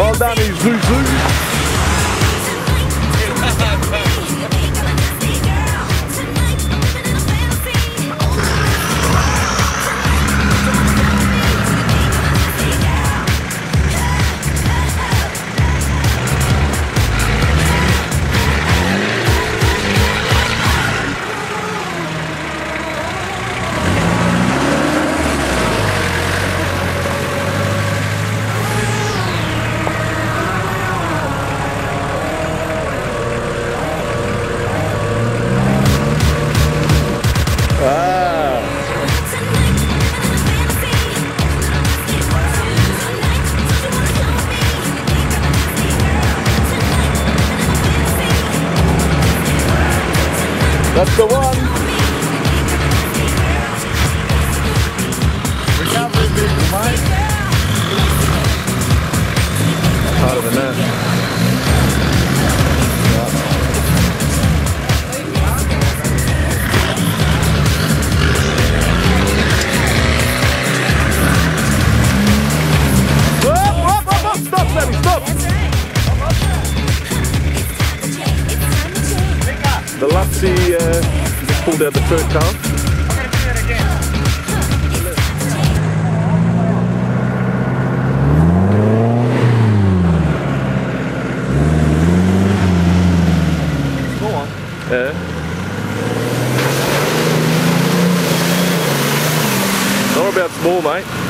Well you Zoo That's the one. Recovery people, mate. Harder than that. Stop, Sammy, stop. The Lutzi uh, pulled out the. Go on. Yeah. Not about small, mate.